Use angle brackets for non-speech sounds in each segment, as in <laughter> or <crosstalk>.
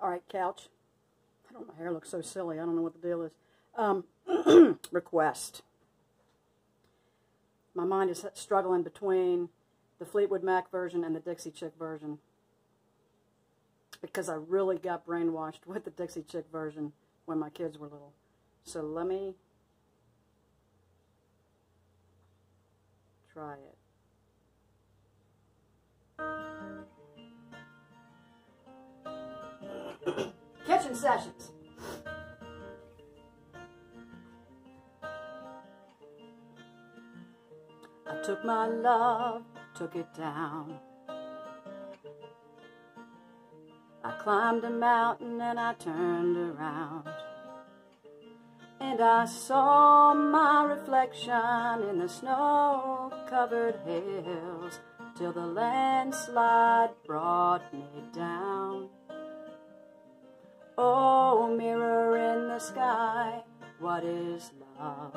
All right, couch. I don't. My hair looks so silly. I don't know what the deal is. Um, <clears throat> request. My mind is struggling between the Fleetwood Mac version and the Dixie Chick version because I really got brainwashed with the Dixie Chick version when my kids were little. So let me try it. Kitchen sessions. I took my love, took it down. I climbed a mountain and I turned around. And I saw my reflection in the snow covered hills till the landslide brought me down. Oh, mirror in the sky, what is love?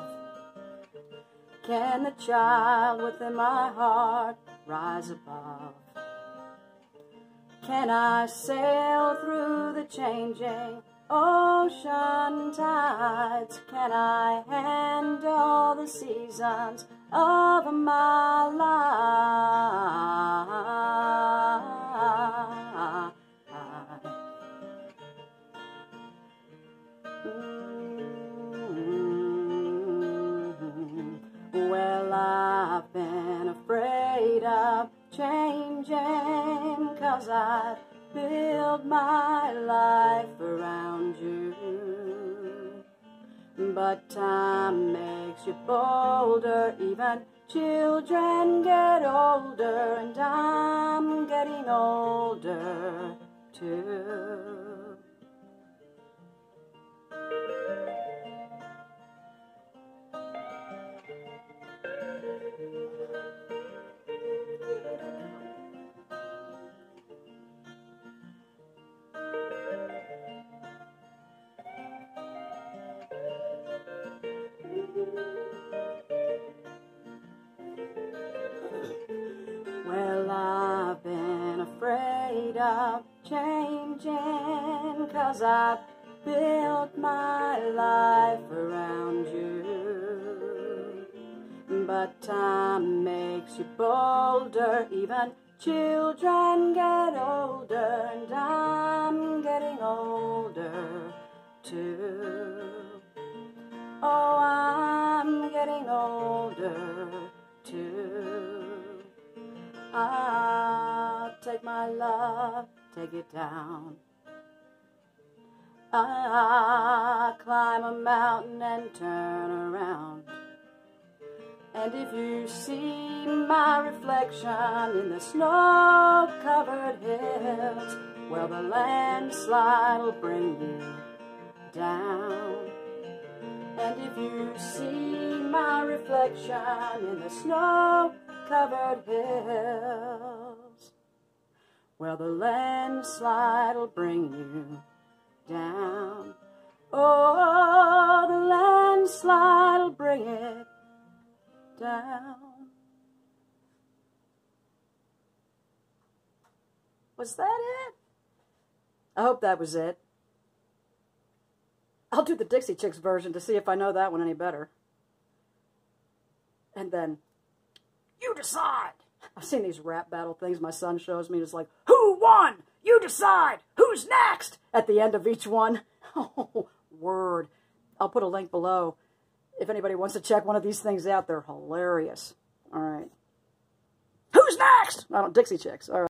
Can the child within my heart rise above? Can I sail through the changing ocean tides? Can I handle the seasons of my life? Of changing cause I've built my life around you. But time makes you bolder, even children get older, and I'm getting older too. Of changing cause I've built my life around you. But time makes you bolder, even children get older, and I'm getting older too. Oh, I'm getting older too. I'll take my love, take it down. I climb a mountain and turn around. And if you see my reflection in the snow covered hills, well, the landslide will bring you down. And if you see my reflection in the snow covered hills, well, the landslide will bring you down. Oh, the landslide will bring it down. Was that it? I hope that was it. I'll do the Dixie Chicks version to see if I know that one any better. And then, you decide. I've seen these rap battle things my son shows me. It's like, who won? You decide. Who's next? At the end of each one. <laughs> Oh, word. I'll put a link below. If anybody wants to check one of these things out, they're hilarious. All right. Who's next? I don't, Dixie Chicks. All right.